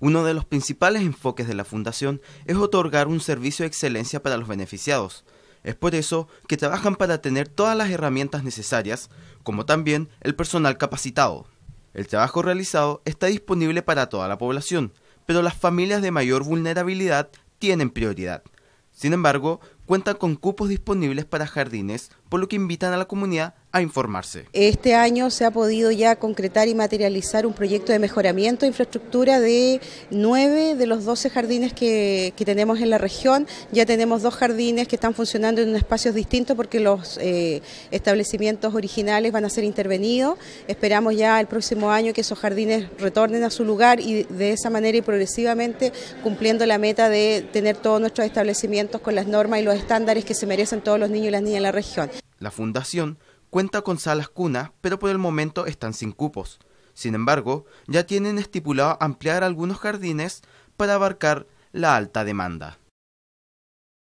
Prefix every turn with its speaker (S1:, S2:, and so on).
S1: Uno de los principales enfoques de la Fundación es otorgar un servicio de excelencia para los beneficiados. Es por eso que trabajan para tener todas las herramientas necesarias, como también el personal capacitado. El trabajo realizado está disponible para toda la población, pero las familias de mayor vulnerabilidad tienen prioridad. Sin embargo, cuentan con cupos disponibles para jardines, por lo que invitan a la comunidad a informarse.
S2: Este año se ha podido ya concretar y materializar un proyecto de mejoramiento de infraestructura de nueve de los doce jardines que, tenemos en la región. Ya tenemos dos jardines que están funcionando en espacios distintos porque los eh, establecimientos originales van a ser intervenidos. Esperamos ya el próximo año que esos jardines retornen a su lugar y de esa manera y progresivamente cumpliendo la meta de tener todos nuestros establecimientos con las normas y los estándares que se merecen todos los niños y las niñas en la región.
S1: La Fundación cuenta con salas cuna, pero por el momento están sin cupos. Sin embargo, ya tienen estipulado ampliar algunos jardines para abarcar la alta demanda.